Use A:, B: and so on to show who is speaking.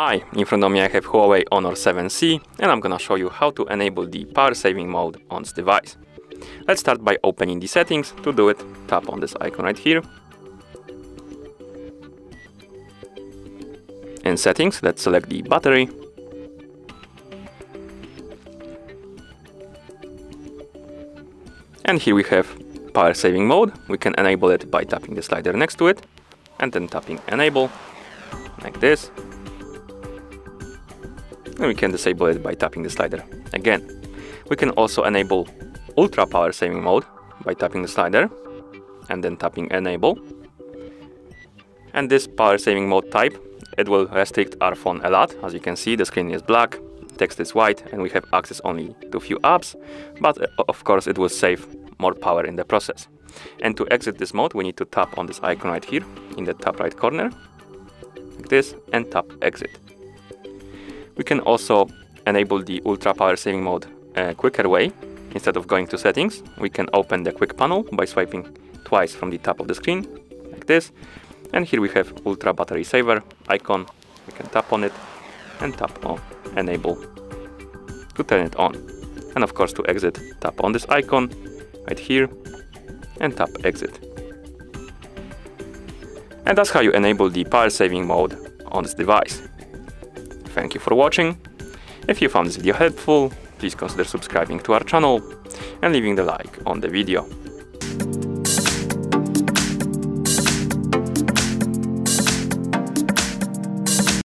A: Hi, in front of me I have Huawei Honor 7C and I'm gonna show you how to enable the power saving mode on this device. Let's start by opening the settings. To do it, tap on this icon right here. In settings, let's select the battery. And here we have power saving mode. We can enable it by tapping the slider next to it and then tapping enable like this. And we can disable it by tapping the slider again. We can also enable ultra power saving mode by tapping the slider and then tapping enable. And this power saving mode type, it will restrict our phone a lot. As you can see, the screen is black, text is white, and we have access only to few apps, but uh, of course it will save more power in the process. And to exit this mode, we need to tap on this icon right here in the top right corner, like this, and tap exit. We can also enable the ultra power saving mode a quicker way. Instead of going to settings, we can open the quick panel by swiping twice from the top of the screen, like this. And here we have ultra battery saver icon. We can tap on it and tap on enable to turn it on. And of course to exit, tap on this icon right here and tap exit. And that's how you enable the power saving mode on this device. Thank you for watching. If you found this video helpful, please consider subscribing to our channel and leaving the like on the video.